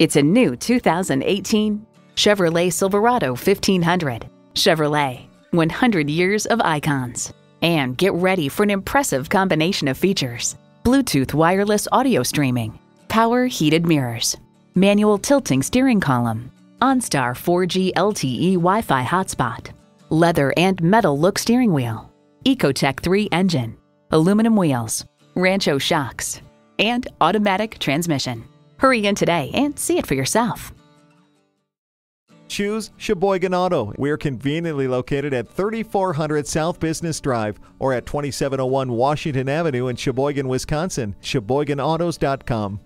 It's a new 2018 Chevrolet Silverado 1500. Chevrolet, 100 years of icons. And get ready for an impressive combination of features Bluetooth wireless audio streaming, power heated mirrors, manual tilting steering column, OnStar 4G LTE Wi Fi hotspot, leather and metal look steering wheel, Ecotec 3 engine, aluminum wheels, Rancho shocks, and automatic transmission. Hurry in today and see it for yourself. Choose Sheboygan Auto. We're conveniently located at 3400 South Business Drive or at 2701 Washington Avenue in Sheboygan, Wisconsin. SheboyganAutos.com.